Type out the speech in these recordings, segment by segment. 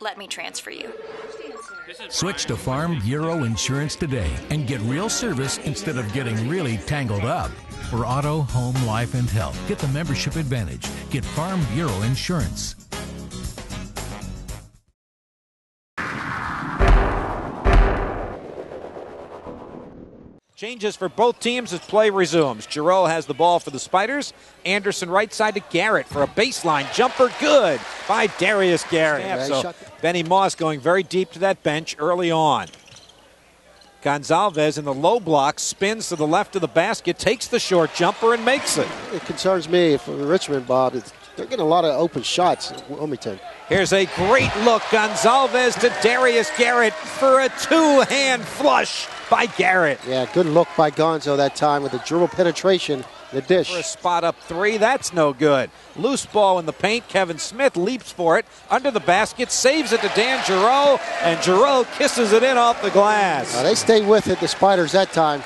let me transfer you. Switch to Farm Bureau Insurance today and get real service instead of getting really tangled up. For auto, home, life, and health, get the membership advantage. Get Farm Bureau Insurance. Changes for both teams as play resumes. Geriot has the ball for the Spiders. Anderson right side to Garrett for a baseline jumper. Good by Darius Garrett. Yeah, so Benny Moss going very deep to that bench early on. Gonzalvez in the low block spins to the left of the basket, takes the short jumper and makes it. It concerns me for Richmond, Bob. It's, they're getting a lot of open shots Wilmington. Here's a great look. Gonzalvez to Darius Garrett for a two hand flush by Garrett. Yeah, good look by Gonzo that time with the dribble penetration, the dish. For a spot up three, that's no good. Loose ball in the paint. Kevin Smith leaps for it under the basket, saves it to Dan Geriot, and Geriot kisses it in off the glass. Now they stay with it, the Spiders that time.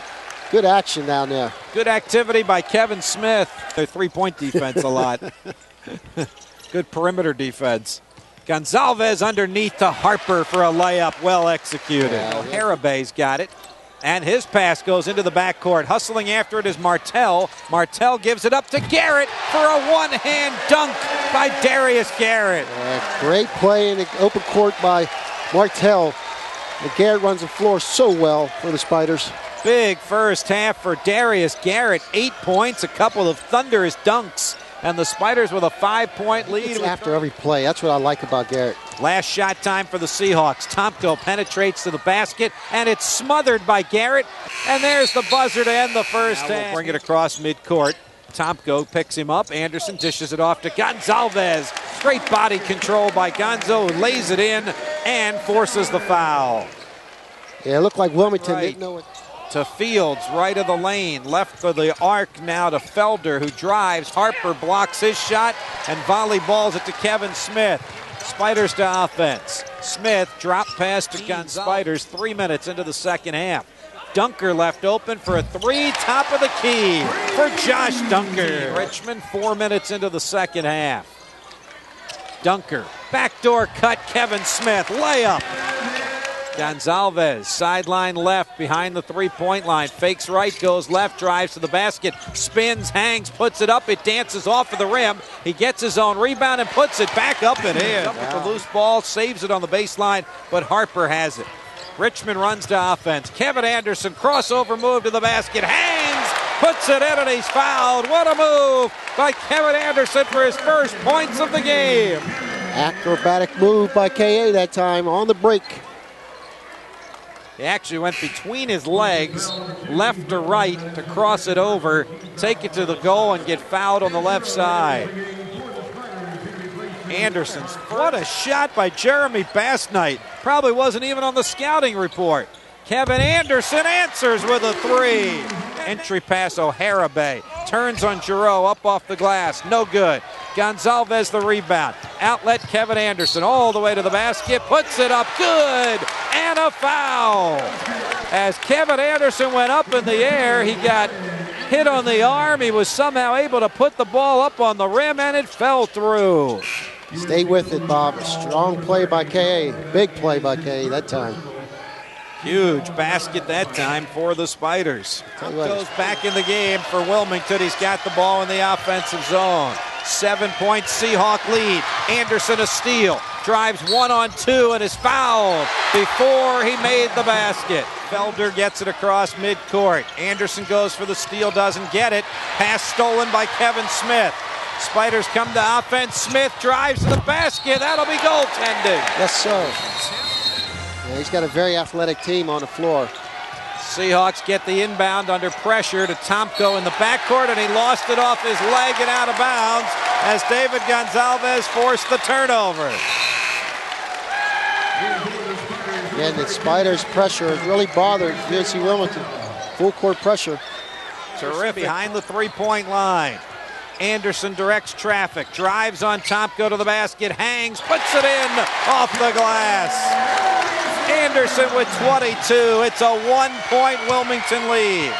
Good action down there. Good activity by Kevin Smith. Their three point defense a lot. good perimeter defense. Gonzalvez underneath to Harper for a layup. Well executed. Yeah. Harabay's got it. And his pass goes into the backcourt. Hustling after it is Martel. Martel gives it up to Garrett for a one hand dunk by Darius Garrett. Yeah, great play in the open court by Martel. And Garrett runs the floor so well for the Spiders. Big first half for Darius Garrett. Eight points, a couple of thunderous dunks. And the Spiders with a five point lead. It's after every play. That's what I like about Garrett. Last shot time for the Seahawks. Tomko penetrates to the basket, and it's smothered by Garrett. And there's the buzzer to end the first Now half. We'll bring it across midcourt. Tomko picks him up. Anderson dishes it off to Gonzalvez. Great body control by Gonzo, who lays it in and forces the foul. Yeah, it looked like Wilmington Right. didn't know it. To Fields, right of the lane, left for the arc now to Felder, who drives. Harper blocks his shot and volleyballs it to Kevin Smith. Spiders to offense. Smith drop pass to Gun Spiders three minutes into the second half. Dunker left open for a three, top of the key for Josh Dunker. Richmond four minutes into the second half. Dunker, backdoor cut, Kevin Smith, layup. Gonzalvez, sideline left behind the three point line. Fakes right, goes left, drives to the basket, spins, hangs, puts it up. It dances off of the rim. He gets his own rebound and puts it back up and in. Up with the loose ball, saves it on the baseline, but Harper has it. Richmond runs to offense. Kevin Anderson, crossover move to the basket, hangs, puts it in, and he's fouled. What a move by Kevin Anderson for his first points of the game. Acrobatic move by KA that time on the break. He actually went between his legs, left to right, to cross it over, take it to the goal, and get fouled on the left side. Anderson's. What a shot by Jeremy Basnight. Probably wasn't even on the scouting report. Kevin Anderson answers with a three. Entry pass O'Hara Bay. Turns on Geriot up off the glass. No good. Gonzalvez the rebound. Outlet Kevin Anderson all the way to the basket. Puts it up. Good. And a foul. As Kevin Anderson went up in the air, he got hit on the arm. He was somehow able to put the ball up on the rim and it fell through. Stay with it, Bob. Strong play by KA. Big play by KA that time. Huge basket that time for the Spiders. Goes back in the game for Wilmington. He's got the ball in the offensive zone. Seven point Seahawk lead. Anderson a steal. Drives one on two and is fouled before he made the basket. Felder gets it across midcourt. Anderson goes for the steal, doesn't get it. Pass stolen by Kevin Smith. Spiders come to offense. Smith drives to the basket. That'll be goaltending. Yes, sir. Yeah, he's got a very athletic team on the floor. Seahawks get the inbound under pressure to Tomko in the backcourt, and he lost it off his leg and out of bounds as David Gonzalvez forced the turnover. Again, the Spiders' pressure has really bothered UNC Wilmington. Full court pressure. Terrific. Behind the three point line. Anderson directs traffic, drives on Tomko to the basket, hangs, puts it in off the glass. Anderson with 22. It's a one point Wilmington lead.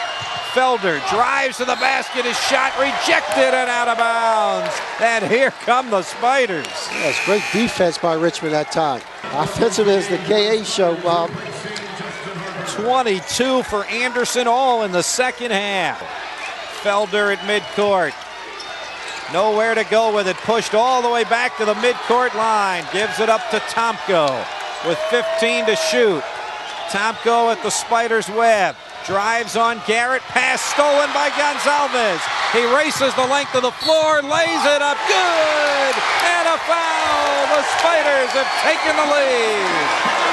Felder drives to the basket, his shot rejected and out of bounds. And here come the Spiders. It's great defense by Richmond that time. Offensive is the KA show, Bob. 22 for Anderson, all in the second half. Felder at midcourt. Nowhere to go with it. Pushed all the way back to the midcourt line. Gives it up to Tomko with 15 to shoot. Tomko at the spider's web. Drives on Garrett. Pass stolen by Gonzalvez. He races the length of the floor, lays it up. Good! And a foul. The Spiders have taken the lead.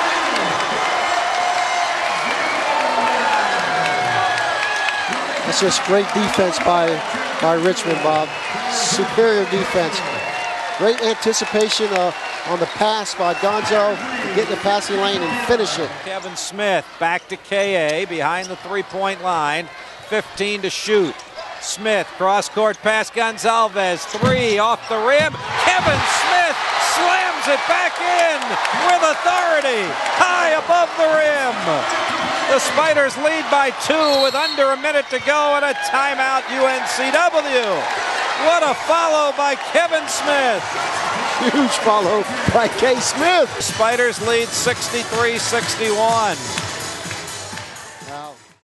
That's just great defense by, by Richmond, Bob. Superior defense. Great anticipation uh, on the pass by Gonzo. Get in the passing lane and finish it. Kevin Smith back to KA behind the three-point line. 15 to shoot. Smith, cross-court pass, Gonzalvez, three off the rim. Kevin Smith slams it back in with authority, high above the rim. The Spiders lead by two with under a minute to go and a timeout UNCW. What a follow by Kevin Smith. Huge follow by K. Smith. Spiders lead 63-61.